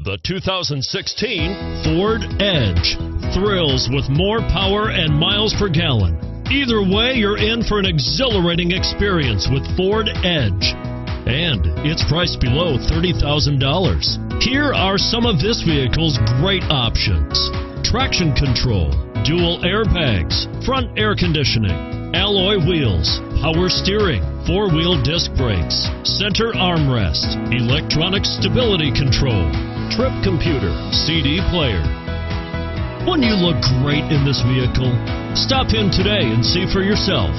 The 2016 Ford Edge thrills with more power and miles per gallon. Either way, you're in for an exhilarating experience with Ford Edge. And it's priced below $30,000. Here are some of this vehicle's great options traction control, dual airbags, front air conditioning, alloy wheels, power steering four wheel disc brakes, center armrest, electronic stability control, trip computer, CD player. Wouldn't you look great in this vehicle? Stop in today and see for yourself.